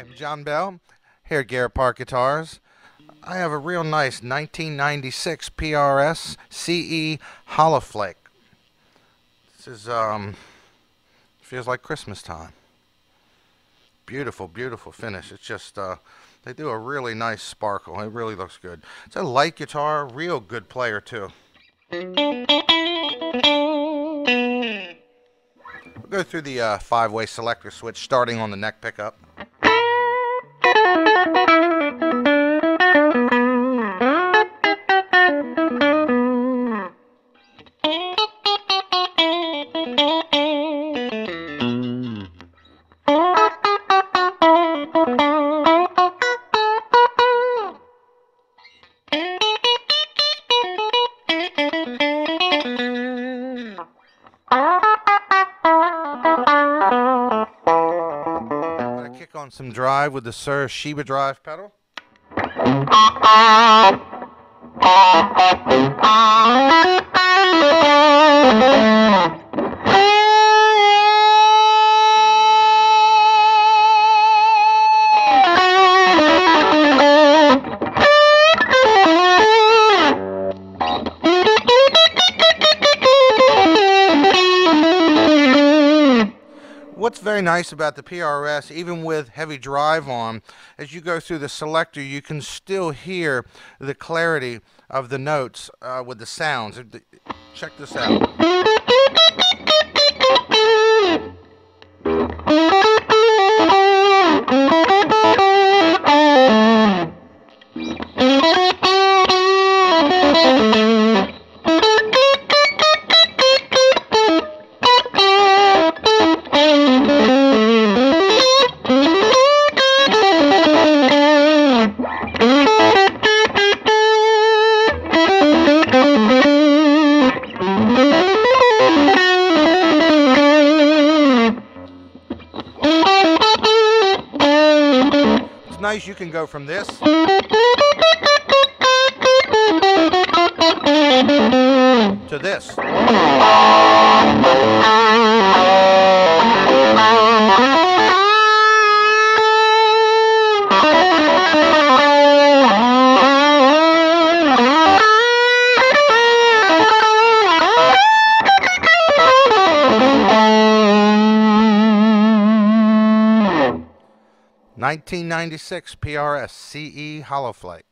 I'm John Bell here at Garrett Park Guitars. I have a real nice 1996 PRS CE Holoflake. This is um feels like Christmas time. Beautiful, beautiful finish. It's just uh they do a really nice sparkle. It really looks good. It's a light guitar, real good player too. We'll go through the uh, five-way selector switch starting on the neck pickup. On some drive with the Sir drive pedal. What's very nice about the PRS, even with heavy drive on, as you go through the selector, you can still hear the clarity of the notes uh, with the sounds. Check this out. Nice you can go from this to this. Nineteen ninety six PRS CE Holoflake.